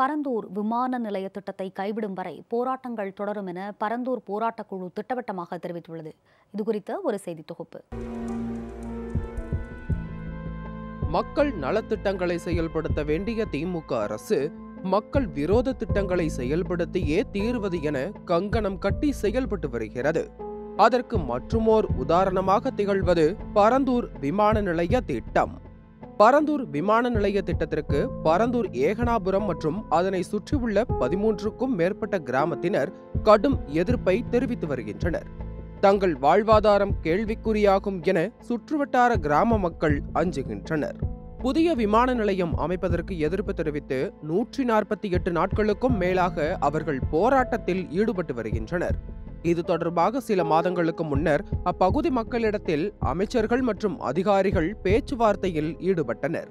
பரந்தூர் விமான நிலைய திட்டத்தை கைவிடும் வரை போராட்டங்கள் தொடரும் என பரந்தூர் போராட்டக் குழு திட்டவட்டமாக தெரிவித்துள்ளது. இதுகுறித்த ஒரு செய்தி தொகுப்பு. மக்கள் நலத்திட்டங்களை செயல்படுத்த வேண்டிய திமுக அரசு மக்கள் விரோத திட்டங்களை செயல்படுத்தியே தீர்வது என கங்கணம் கட்டி செயல்பட்டு வருகிறது. அதற்கு மற்றுமோர் உதாரணமாக திகழ்வது பரந்தூர் விமான நிலைய திட்டம். பரந்தூர் விமான நிலைய திட்டத்திற்கு பரந்தூர் ஏகனாபுரம் மற்றும் அதனை சுற்றியுள்ள பதிமூன்றுக்கும் மேற்பட்ட கிராமத்தினர் கடும் எதிர்ப்பை தெரிவித்து வருகின்றனர். தங்கள் வாழ்வாதாரம் கேள்விக்குறியாகும் என சுற்றுவட்டார கிராம மக்கள் அஞ்சுகின்றனர். புதிய விமான நிலையம் அமைப்பதற்கு எதிர்ப்பு தெரிவித்து நூற்றி நாற்பத்தி எட்டு நாட்களுக்கும் மேலாக அவர்கள் போராட்டத்தில் ஈடுபட்டு வருகின்றனர். இது தொடர்பாக சில மாதங்களுக்கு முன்னர் அப்பகுதி மக்களிடத்தில் அமைச்சர்கள் மற்றும் அதிகாரிகள் பேச்சுவார்த்தையில் ஈடுபட்டனர்.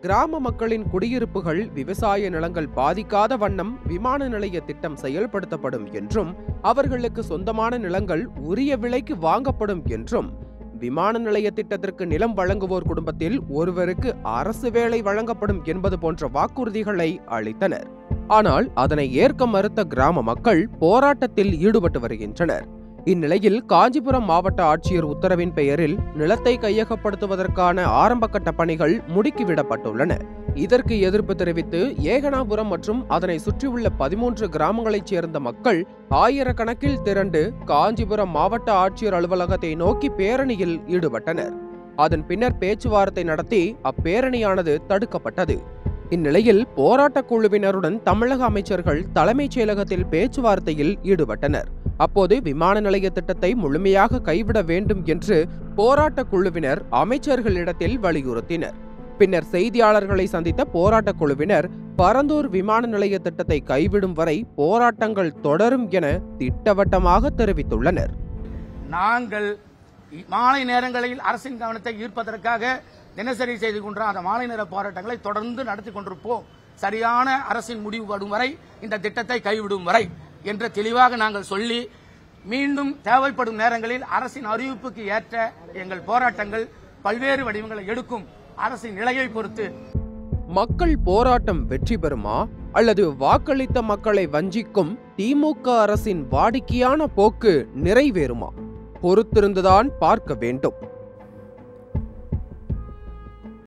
கிராம மக்களின் குடியிருப்புகள் விவசாய நிலங்கள் பாதிக்காத வண்ணம் விமான நிலைய திட்டம் செயல்படுத்தப்படும் என்றும் அவர்களுக்கு சொந்தமான நிலங்கள் உரிய விலைக்கு வாங்கப்படும் என்றும் விமான நிலைய திட்டத்திற்கு நிலம் வழங்குவோர் குடும்பத்தில் ஒருவருக்கு அரசு வேலை வழங்கப்படும் என்பது போன்ற வாக்குறுதிகளை அளித்தனர். ஆனால் அதனை ஏற்க மறுத்த கிராம மக்கள் போராட்டத்தில் ஈடுபட்டு வருகின்றனர். இந்நிலையில் காஞ்சிபுரம் மாவட்ட ஆட்சியர் உத்தரவின் பெயரில் நிலத்தை கையகப்படுத்துவதற்கான ஆரம்பகட்ட பணிகள் முடுக்கிவிடப்பட்டுள்ளன. இதற்கு எதிர்ப்பு தெரிவித்து ஏகனாபுரம் மற்றும் அதனை சுற்றியுள்ள பதிமூன்று கிராமங்களைச் சேர்ந்த மக்கள் ஆயிரக்கணக்கில் திரண்டு காஞ்சிபுரம் மாவட்ட ஆட்சியர் அலுவலகத்தை நோக்கி பேரணியில் ஈடுபட்டனர். அதன் பின்னர் பேச்சுவார்த்தை நடத்தி அப்பேரணியானது தடுக்கப்பட்டது. இந்நிலையில் போராட்டக் குழுவினருடன் தமிழக அமைச்சர்கள் தலைமைச் செயலகத்தில் பேச்சுவார்த்தையில் ஈடுபட்டனர். அப்போது விமான நிலைய திட்டத்தை முழுமையாக கைவிட வேண்டும் என்று போராட்டக் குழுவினர் அமைச்சர்களிடத்தில் வலியுறுத்தினர். பின்னர் செய்தியாளர்களை சந்தித்த போராட்டக் குழுவினர் பரந்தூர் விமான நிலைய திட்டத்தை கைவிடும் வரை போராட்டங்கள் தொடரும் என திட்டவட்டமாக தெரிவித்துள்ளனர். நாங்கள் மாலை நேரங்களில் அரசின் கவனத்தை ஈர்ப்பதற்காக தினசரி செய்து கொண்ட அந்த மாலை நேர போராட்டங்களை தொடர்ந்து நடத்தி கொண்டிருப்போம். சரியான அரசின் முடிவு வரும் வரை இந்த திட்டத்தை கைவிடும் வரை என்று தெளிவாக நாங்கள் சொல்லி மீண்டும் தேவைப்படும் நேரங்களில் அரசின் அறிவிப்புக்கு ஏற்ற எங்கள் போராட்டங்கள் பல்வேறு வடிவங்களை எடுக்கும் அரசின் நிலையை பொறுத்து. மக்கள் போராட்டம் வெற்றி பெறுமா? அல்லது வாக்களித்த மக்களை வஞ்சிக்கும் திமுக அரசின் வாடிக்கையான போக்கு நிறைவேறுமா? பொறுத்திருந்துதான் பார்க்க வேண்டும்.